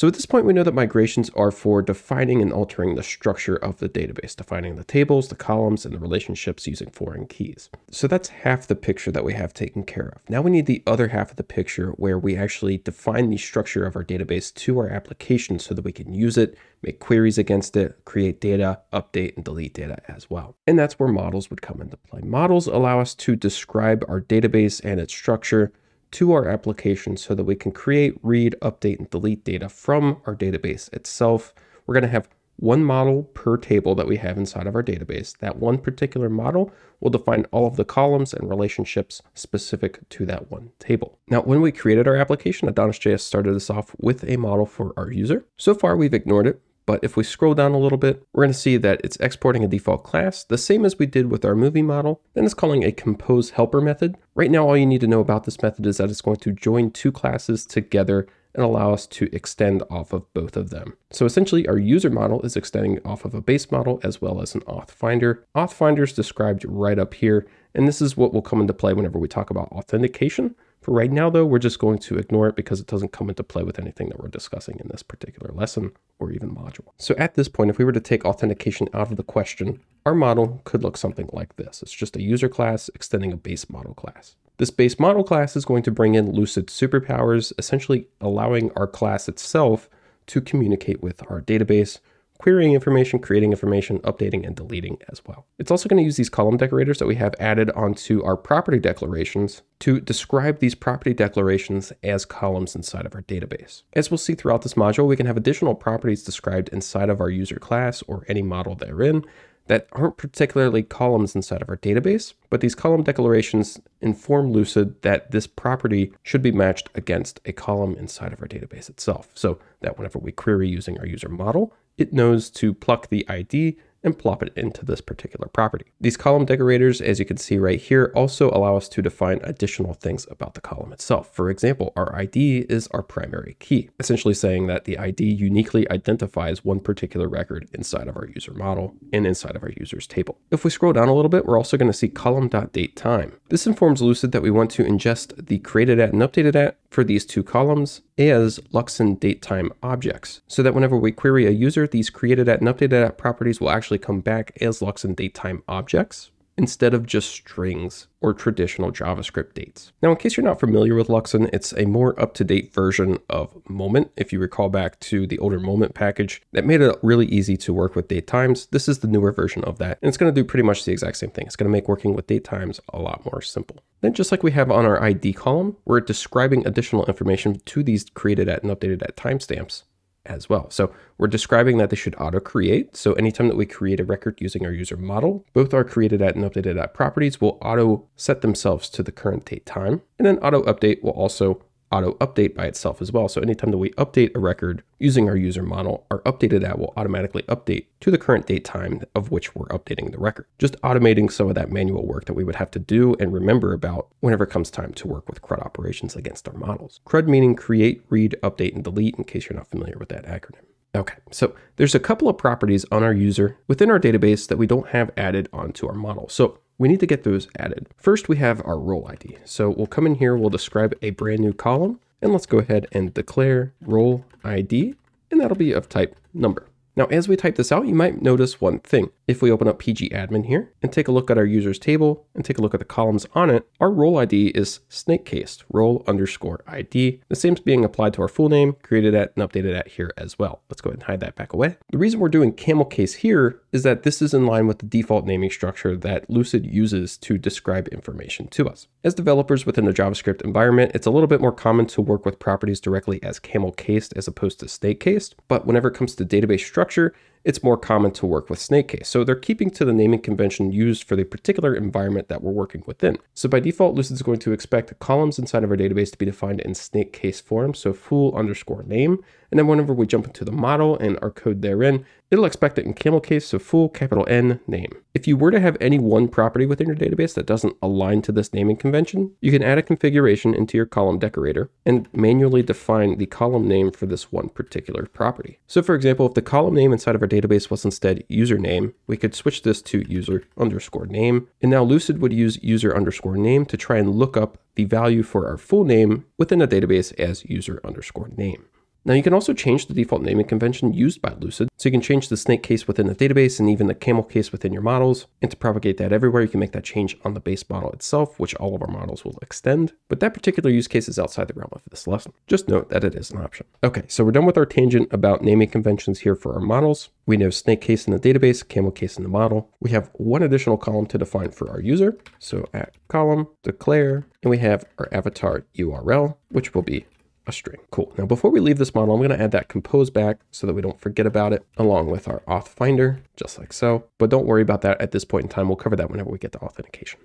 So at this point, we know that migrations are for defining and altering the structure of the database, defining the tables, the columns, and the relationships using foreign keys. So that's half the picture that we have taken care of. Now we need the other half of the picture where we actually define the structure of our database to our application so that we can use it, make queries against it, create data, update, and delete data as well. And that's where models would come into play. Models allow us to describe our database and its structure to our application so that we can create, read, update, and delete data from our database itself. We're going to have one model per table that we have inside of our database. That one particular model will define all of the columns and relationships specific to that one table. Now, when we created our application, AdonisJS started us off with a model for our user. So far, we've ignored it but if we scroll down a little bit, we're going to see that it's exporting a default class, the same as we did with our movie model. Then it's calling a compose helper method. Right now, all you need to know about this method is that it's going to join two classes together and allow us to extend off of both of them. So essentially our user model is extending off of a base model as well as an auth finder. Auth finder is described right up here, and this is what will come into play whenever we talk about authentication. For right now, though, we're just going to ignore it because it doesn't come into play with anything that we're discussing in this particular lesson or even module. So at this point, if we were to take authentication out of the question, our model could look something like this. It's just a user class extending a base model class. This base model class is going to bring in Lucid superpowers, essentially allowing our class itself to communicate with our database, querying information, creating information, updating, and deleting as well. It's also going to use these column decorators that we have added onto our property declarations to describe these property declarations as columns inside of our database. As we'll see throughout this module, we can have additional properties described inside of our user class or any model therein that aren't particularly columns inside of our database, but these column declarations inform Lucid that this property should be matched against a column inside of our database itself. So that whenever we query using our user model, it knows to pluck the ID and plop it into this particular property. These column decorators, as you can see right here, also allow us to define additional things about the column itself. For example, our ID is our primary key, essentially saying that the ID uniquely identifies one particular record inside of our user model and inside of our users table. If we scroll down a little bit, we're also going to see column.datetime. This informs Lucid that we want to ingest the created at and updated at for these two columns as Luxon datetime objects, so that whenever we query a user, these created at and updated at properties will actually come back as Luxon datetime objects instead of just strings or traditional JavaScript dates. Now, in case you're not familiar with Luxon, it's a more up-to-date version of Moment. If you recall back to the older Moment package that made it really easy to work with date times, this is the newer version of that. And it's going to do pretty much the exact same thing. It's going to make working with date times a lot more simple. Then just like we have on our ID column, we're describing additional information to these created at and updated at timestamps as well. So we're describing that they should auto create. So anytime that we create a record using our user model, both our created at and updated at properties will auto set themselves to the current date time. And then auto update will also auto update by itself as well. So anytime that we update a record using our user model, our updated at will automatically update to the current date time of which we're updating the record. Just automating some of that manual work that we would have to do and remember about whenever it comes time to work with CRUD operations against our models. CRUD meaning create, read, update, and delete in case you're not familiar with that acronym. Okay, so there's a couple of properties on our user within our database that we don't have added onto our model. So we need to get those added. First, we have our role ID. So we'll come in here, we'll describe a brand new column, and let's go ahead and declare role ID, and that'll be of type number. Now, as we type this out, you might notice one thing. If we open up pgadmin here and take a look at our users table and take a look at the columns on it, our role ID is snake cased, role underscore ID. The same is being applied to our full name, created at and updated at here as well. Let's go ahead and hide that back away. The reason we're doing camel case here is that this is in line with the default naming structure that Lucid uses to describe information to us. As developers within the JavaScript environment, it's a little bit more common to work with properties directly as camel cased as opposed to snake cased. But whenever it comes to database structure, structure it's more common to work with snake case. So they're keeping to the naming convention used for the particular environment that we're working within. So by default, Lucid is going to expect columns inside of our database to be defined in snake case form. So full underscore name. And then whenever we jump into the model and our code therein, it'll expect it in camel case, so full capital N name. If you were to have any one property within your database that doesn't align to this naming convention, you can add a configuration into your column decorator and manually define the column name for this one particular property. So for example, if the column name inside of our database was instead username, we could switch this to user underscore name. And now Lucid would use user underscore name to try and look up the value for our full name within a database as user underscore name. Now you can also change the default naming convention used by Lucid. So you can change the snake case within the database and even the camel case within your models. And to propagate that everywhere, you can make that change on the base model itself, which all of our models will extend. But that particular use case is outside the realm of this lesson. Just note that it is an option. Okay, so we're done with our tangent about naming conventions here for our models. We know snake case in the database, camel case in the model. We have one additional column to define for our user. So at column, declare, and we have our avatar URL, which will be a string. Cool. Now, before we leave this model, I'm going to add that compose back so that we don't forget about it along with our auth finder, just like so. But don't worry about that at this point in time. We'll cover that whenever we get to authentication.